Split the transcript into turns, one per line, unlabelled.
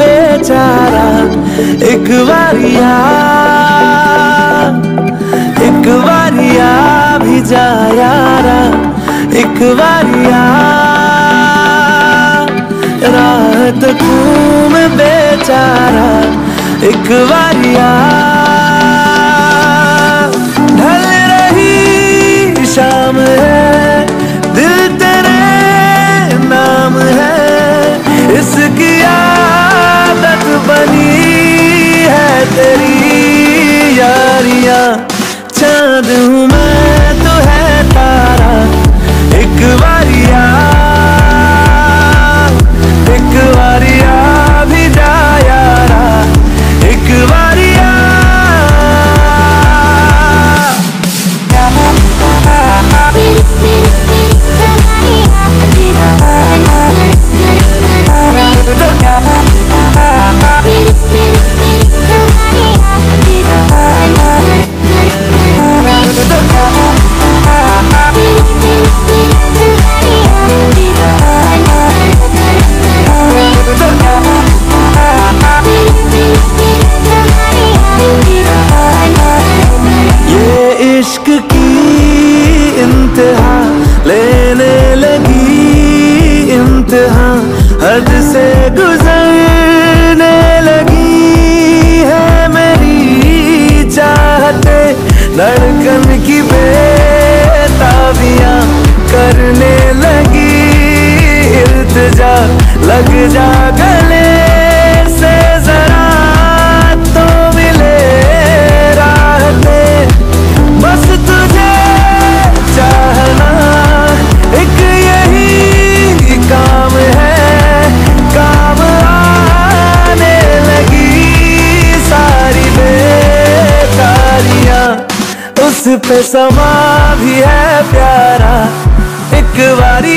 बेचारा एक बारिया एक बारिया भी जाया एक बारिया रात घूम बेचारा एक बारिया I do इंतहा लेने लगी इंतहा हद से गुजरने लगी है मेरी चाहते धड़कन की बेताबियाँ करने लगी, इल्तजा लग जा गले पे समा भी है प्यारा। एक बारिया